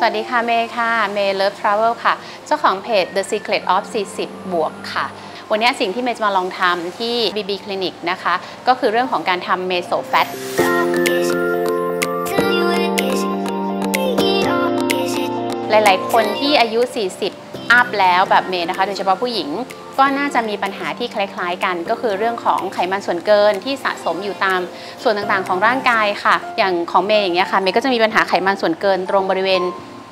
สวัสดีค่ะเมย์ค่ะเมย์ Love Travel ค่ะ เจ้าของเพจ The Secret of 40 บวกค่ะ วันนี้สิ่งที่เมย์จะมาลองทำที่ BB Clinic นะคะ ก็คือเรื่องของการทำเมโซแฟตหลายๆ คนที่อายุ 40 อัพแล้วแบบเมย์นะคะ โดยเฉพาะผู้หญิงก็น่าจะมีปัญหาที่คล้าย ๆ กัน ก็คือเรื่องของไขมันส่วนเกินที่สะสมอยู่ตามส่วนต่างๆ ของร่างกายค่ะ อย่างของเมย์อย่างเงี้ยค่ะเมย์ก็จะมีปัญหาไขมันส่วนเกินตรงบริเวณ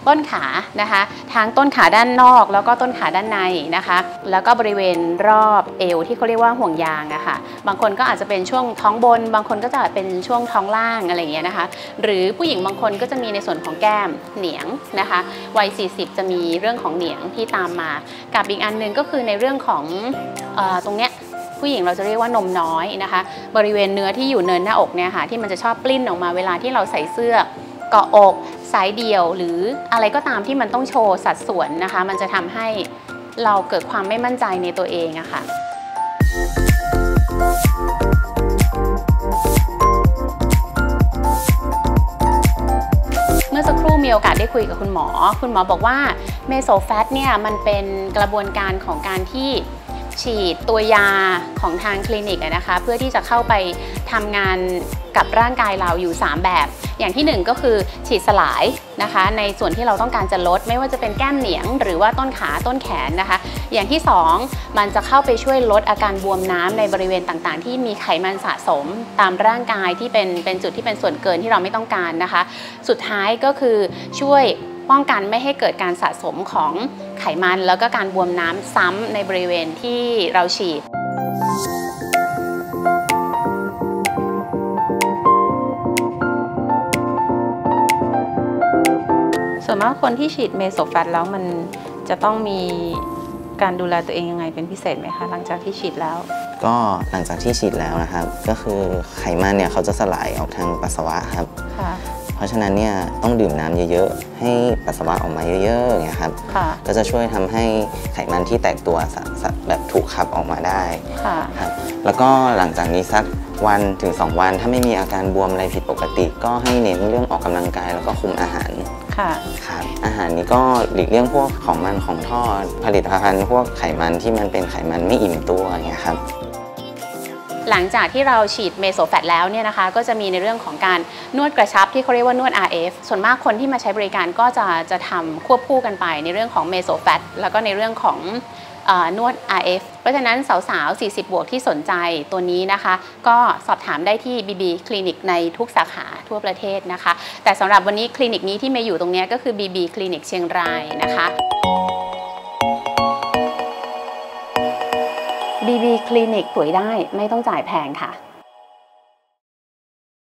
ต้นขานะคะ ทั้งต้นขาด้านนอก แล้วก็ต้นขาด้านในนะคะ แล้วก็บริเวณรอบเอวที่เขาเรียกว่าห่วงยางอะค่ะ บางคนก็อาจจะเป็นช่วงท้องบน บางคนก็จะเป็นช่วงท้องล่างอะไรอย่างเงี้ยนะคะ หรือผู้หญิงบางคนก็จะมีในส่วนของแก้มเหนียงนะคะวัย 40 จะมีเรื่องของเหนียงที่ตามมา กับอีกอันหนึงก็คือในเรื่องของออตรงเนี้ยผู้หญิงเราจะเรียกว่านมน้อยนะคะ บริเวณเนื้อที่อยู่เนินหน้าอกเนี่ยค่ะที่มันจะชอบปลิ้นออกมาเวลาที่เราใส่เสื้อเกาะอก สายเดี่ยวหรืออะไรก็ตามที่มันต้องโชว์สัดส่วนนะคะ มันจะทำให้เราเกิดความไม่มั่นใจในตัวเองอะค่ะเมื่อสักครู่มีโอกาสได้คุยกับคุณหมอ คุณหมอบอกว่าเมโซแฟตเนี่ยมันเป็นกระบวนการของการที่ ฉีดตัวยาของทางคลินิกนะคะ เพื่อที่จะเข้าไปทำงานกับร่างกายเราอยู่ 3 แบบ อย่างที่ 1 ก็คือฉีดสลายนะคะ ในส่วนที่เราต้องการจะลด ไม่ว่าจะเป็นแก้มเหนียง หรือว่าต้นขาต้นแขนนะคะ อย่างที่ 2 มันจะเข้าไปช่วยลดอาการบวมน้ำในบริเวณต่างๆ ที่มีไขมันสะสมตามร่างกายที่เป็นเป็นจุดที่เป็นส่วนเกินที่เราไม่ต้องการนะคะ สุดท้ายก็คือช่วยป้องกันไม่ให้เกิดการสะสมของ ขมัน แล้วก็การบวมน้ำซ้ำในบริเวณที่เราฉีดส่วนมากคนที่ฉีดเมโซแฟตแล้วมันจะต้องมีการดูแลตัวเองยังไงเป็นพิเศษไหมคะ หลังจากที่ฉีดแล้ว ก็หลังจากที่ฉีดแล้วนะครับ ก็คือไขมันเนี่ยเขาจะสลายออกทางปัสสาวะครับค่ะ เพราะฉะนั้นเนี่ยต้องดื่มน้ำเยอะๆ ให้ปัสสาวะออกมาเยอะๆอย่างเงี้ยครับค่ะก็จะช่วยทำให้ไขมันที่แตกตัวสะสะแบบถูกขับออกมาได้ค่ะครับแล้วก็หลังจากนี้สักวันถึง 2 วันถ้าไม่มีอาการบวมอะไรผิดปกติ ก็ให้เน้นเรื่องออกกำลังกายแล้วก็คุมอาหารค่ะครับอาหารนี้ก็หลีกเลี่ยงพวกของมันของทอดผลิตภัณฑ์พวกไขมันที่มันเป็นไขมันไม่อิ่มตัวอย่างเงี้ยครับ หลังจากที่เราฉีดเมโซแฟตแล้วเนี่ยนะคะก็จะมีในเรื่องของการนวดกระชับที่เขาเรียกว่านวด RF ส่วนมากคนที่มาใช้บริการก็จะจะทำควบคู่กันไปในเรื่องของเมโซแฟตแล้วก็ในเรื่องของนวด RF เพราะฉะนั้นสาวๆ 40 บวกที่สนใจตัวนี้นะคะ ก็สอบถามได้ที่ BB คลินิกในทุกสาขาทั่วประเทศนะคะ แต่สำหรับวันนี้คลินิกนี้ที่เมย์อยู่ตรงนี้ก็คือ BB คลินิกเชียงรายนะคะ BB คลินิกสวยได้ไม่ต้องจ่ายแพงค่ะ